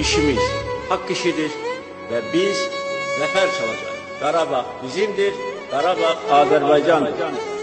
işimiz hak işidir ve biz zafer çalacağız. Karabağ bizimdir, Karabağ Azerbaycan'dır.